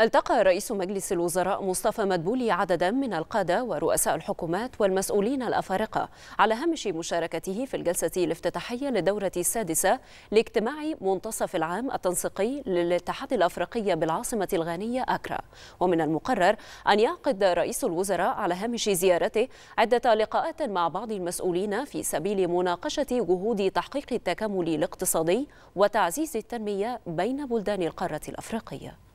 التقى رئيس مجلس الوزراء مصطفى مدبولي عددا من القادة ورؤساء الحكومات والمسؤولين الأفارقة على هامش مشاركته في الجلسة الافتتاحية للدورة السادسة لاجتماع منتصف العام التنسيقي للاتحاد الأفريقي بالعاصمة الغانية أكرا. ومن المقرر أن يعقد رئيس الوزراء على هامش زيارته عدة لقاءات مع بعض المسؤولين في سبيل مناقشة جهود تحقيق التكامل الاقتصادي وتعزيز التنمية بين بلدان القارة الأفريقية.